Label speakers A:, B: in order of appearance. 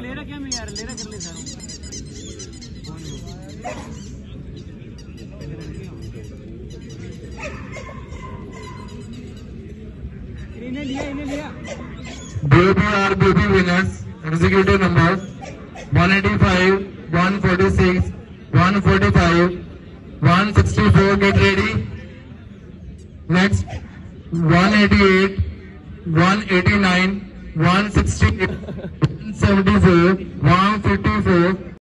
A: ले रहा क्या मैं यार ले रहा कर ले सर। लिया
B: Baby or winners, executive number 185, 146, 145, 164, get ready. Next, 188, 189, 168, 174, 154,